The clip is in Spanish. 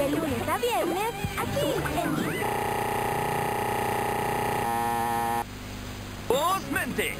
De lunes a viernes, aquí en... ¡Osmente!